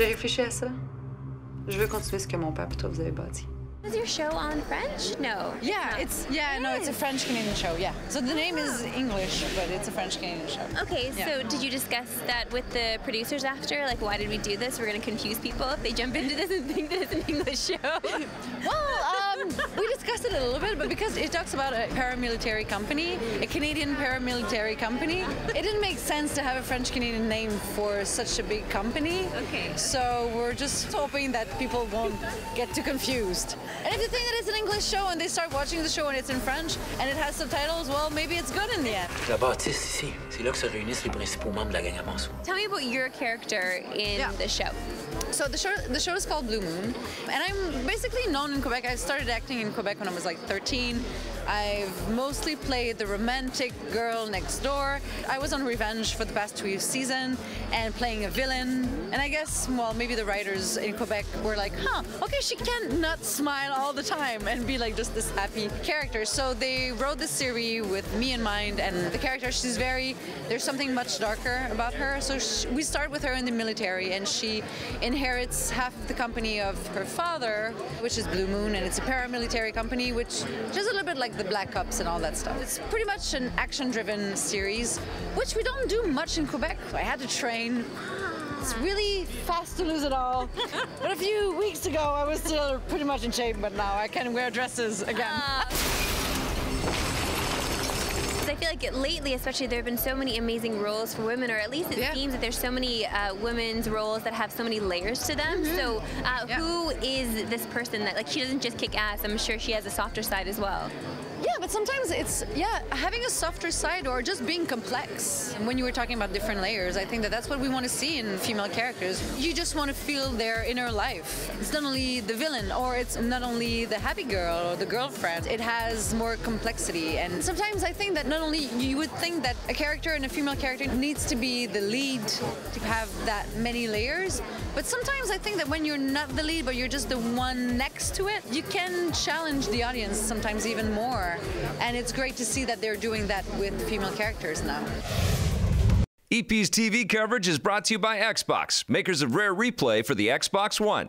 J'ai réfléchi à ça. Je veux continuer ce que mon père et toi vous avez bâti. Is your show on French? No. Yeah, it's yeah, no, it's a French Canadian show. Yeah. So the name is English, but it's a French Canadian show. Okay, Yeah. so did you discuss that with the producers after? Like, why did we do this? We're going to confuse people if they jump into this and think that it's an English show. Well, um, we discussed it a little bit, but because it talks about a paramilitary company, a Canadian paramilitary company, it didn't make sense to have a French Canadian name for such a big company. Okay. So we're just hoping that people won't get too confused. And if you think that it's an English show and they start watching the show and it's in French and it has subtitles, well, maybe it's good in the end. La bâtisse ici, c'est là que se réunissent les principaux membres de la gang à Monceau. Tell me about your character in Yeah. the show. So the show the show is called Blue Moon, and I'm basically known in Quebec. I started acting in Quebec when I was like 13. I've mostly played the romantic girl next door. I was on Revenge for the past two seasons and playing a villain. And I guess, well, maybe the writers in Quebec were like, huh, okay, she can't not smile all the time and be like just this happy character. So they wrote this series with me in mind, and the character, she's very, there's something much darker about her. So sh we start with her in the military, and she inherits half of the company of her father, which is Blue Moon, and it's a paramilitary company, which is a little bit like the Black Ops and all that stuff. It's pretty much an action-driven series, which we don't do much in Quebec. I had to train. It's really fast to lose it all. but a few weeks ago, I was still pretty much in shape, but now I can wear dresses again. Uh, I feel like lately, especially, there have been so many amazing roles for women, or at least it Yeah. seems that there's so many uh, women's roles that have so many layers to them. So, uh. Yeah. who is this person that, like, she doesn't just kick ass? I'm sure she has a softer side as well. But sometimes it's yeah having a softer side or just being complex. When you were talking about different layers, I think that that's what we want to see in female characters. You just want to feel their inner life. It's not only the villain or it's not only the happy girl or the girlfriend. It has more complexity. And sometimes I think that not only you would think that a character and a female character needs to be the lead to have that many layers, but sometimes I think that when you're not the lead but you're just the one next to it, you can challenge the audience sometimes even more. And it's great to see that they're doing that with female characters now. EP's TV coverage is brought to you by Xbox, makers of Rare Replay for the Xbox One.